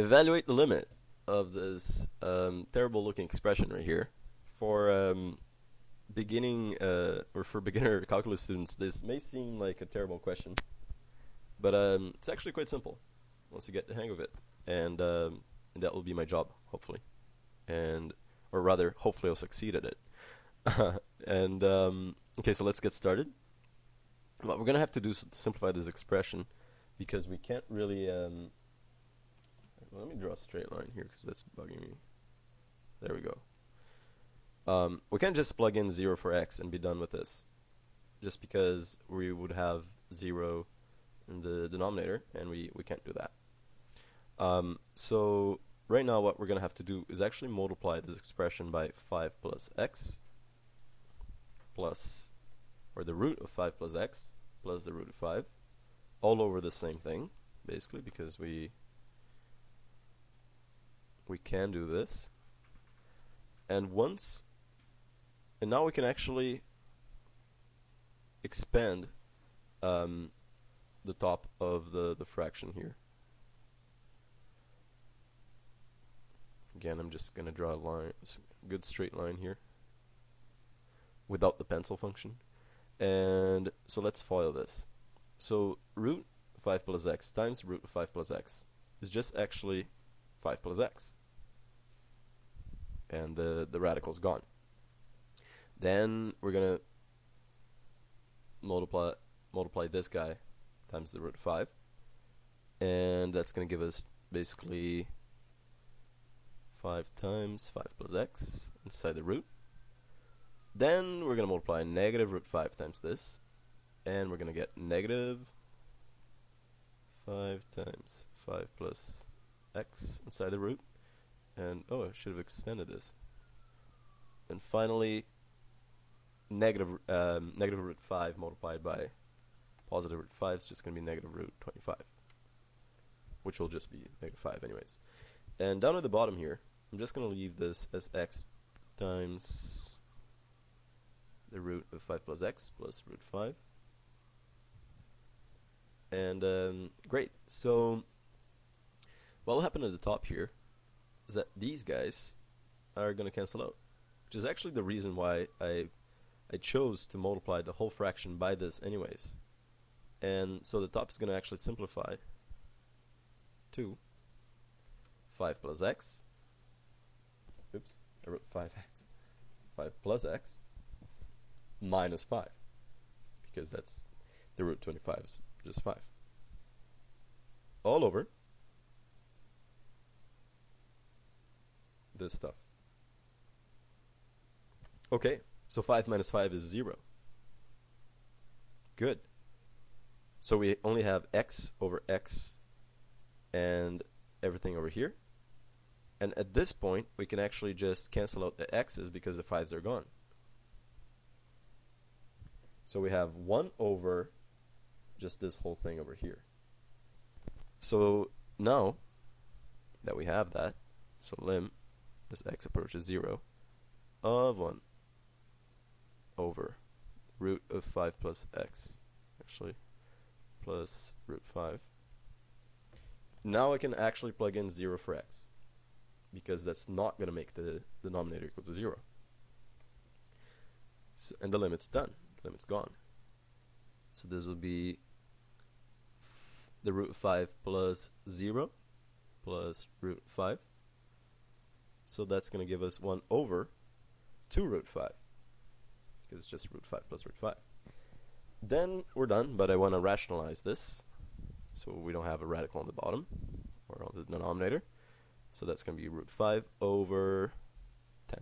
evaluate the limit of this um, terrible looking expression right here. For um, beginning uh, or for beginner calculus students, this may seem like a terrible question, but um, it's actually quite simple once you get the hang of it, and, um, that will be my job, hopefully, and or rather, hopefully, I'll succeed at it. and um, okay, so let's get started. What we're gonna have to do to simplify this expression because we can't really. Let me draw a straight line here because that's bugging me. There we go. Um, we can't just plug in 0 for x and be done with this. Just because we would have 0 in the denominator, and we, we can't do that. Um, so right now what we're going to have to do is actually multiply this expression by 5 plus x plus, or the root of 5 plus x plus the root of 5 all over the same thing, basically, because we we can do this. And once, and now we can actually expand um, the top of the, the fraction here. Again, I'm just going to draw a line, a good straight line here without the pencil function. And so let's follow this. So root 5 plus x times root 5 plus x is just actually 5 plus x and the, the radical is gone. Then we're going to multiply multiply this guy times the root of 5 and that's going to give us basically 5 times 5 plus x inside the root. Then we're going to multiply negative root 5 times this and we're going to get negative 5 times 5 plus x inside the root and oh I should have extended this. And finally negative um, negative root 5 multiplied by positive root 5 is just going to be negative root 25 which will just be negative 5 anyways. And down at the bottom here I'm just going to leave this as x times the root of 5 plus x plus root 5 and um, great. So what will happen at the top here is that these guys are going to cancel out, which is actually the reason why I I chose to multiply the whole fraction by this anyways. And so the top is going to actually simplify to 5 plus x. Oops, I wrote 5x. 5 plus x minus 5. Because that's the root 25 is just 5. All over this stuff. Okay, so 5 minus 5 is 0. Good. So we only have x over x and everything over here. And at this point, we can actually just cancel out the x's because the 5's are gone. So we have 1 over just this whole thing over here. So now that we have that, so lim as x approaches 0 of 1 over. Root of 5 plus x actually. Plus root 5 now I can actually plug in 0 for x because that's not going to make the denominator equal to 0 so, and the limit's done. The limit's gone. So this will be the root of 5 plus 0 plus root 5 so that's going to give us 1 over 2 root 5. Because it's just root 5 plus root 5. Then we're done, but I want to rationalize this. So we don't have a radical on the bottom, or on the denominator. So that's going to be root 5 over 10.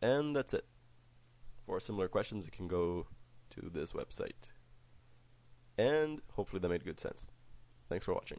And that's it. For similar questions, you can go to this website. And hopefully that made good sense. Thanks for watching.